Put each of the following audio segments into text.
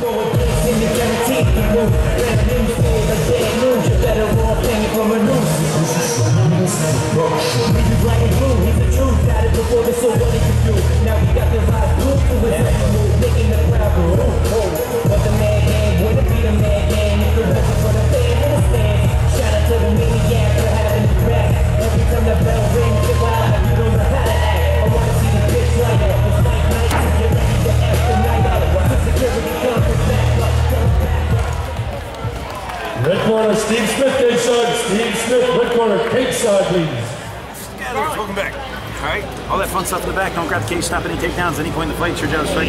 Going place in the guaranteed to move. You better for a a black and blue, he's the truth. Before this, so what he can do? Now we got the live proof to move. Making the Steve Smith, red corner, side, please. Welcome back. All right, all that fun stuff in the back. Don't grab the cage, stop any takedowns, any point in the fight. Sure, Joe, strike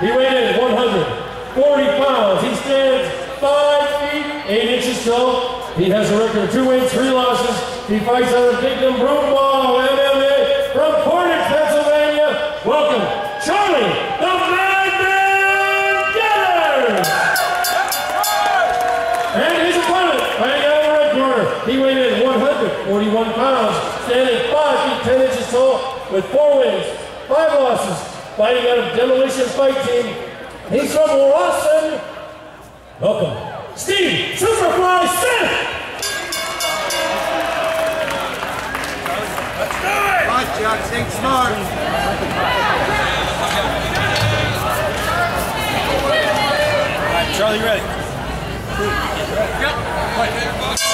he weighed in 140 pounds. He stands five feet eight inches tall. He has a record of two wins, three losses. He fights out of Dignam Broomball MMA from Portage, Pennsylvania. Welcome, Charlie the Madman Gathers! And his opponent, fighting out the red corner, he weighed in 141 pounds, standing 5 feet 10 inches tall, with 4 wins, 5 losses, fighting out of Demolition Fight Team. He's from Lawson. Welcome, Steve Superfly Smith! Come on, Chuck, think smart. All right, Charlie, you ready? Keep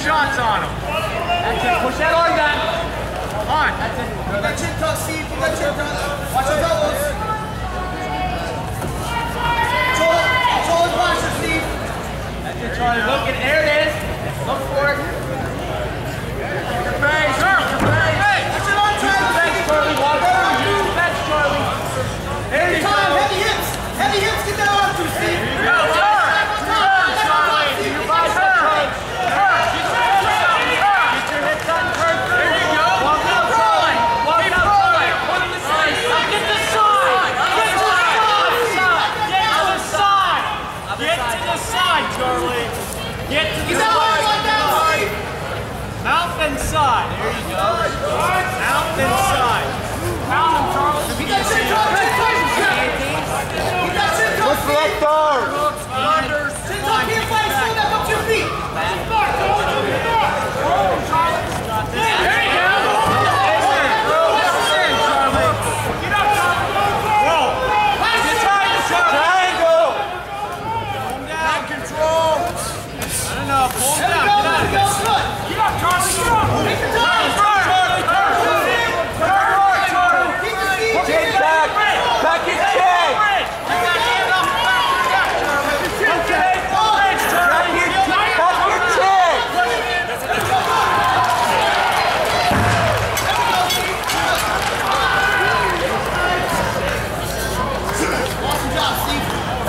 shots on him. That's it. Push that arm down. Come on. That's it. Put that chin tuck, Steve. Put that chin tuck. Watch your elbows. Control it. Control his posture, Steve. That's it, Charlie. Look at There it is. Look for side, Charlie. Get to the side. Mouth inside. There you go. Mouth inside. side. Pound him, Charlie. What's left?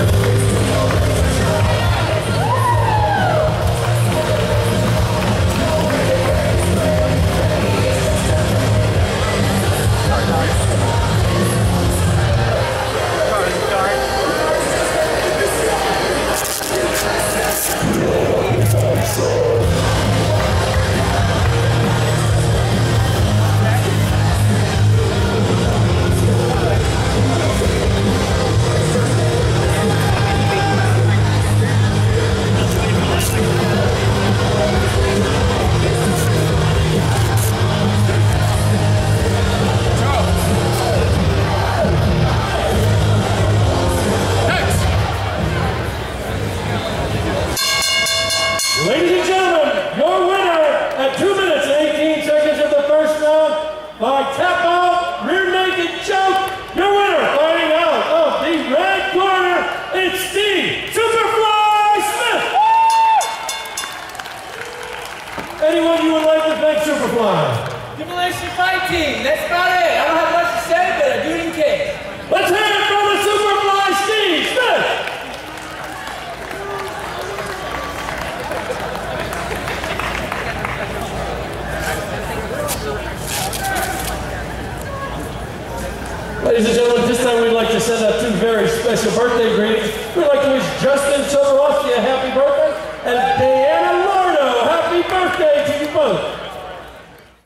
Ladies Superfly? Demolition Fight Team, that's about it. I don't have much to say, but I do. Let's hear it from the Superfly Steve. Ladies and gentlemen, this time we'd like to send out two very special birthday greetings. We'd like to wish Justin Soborowski a happy birthday.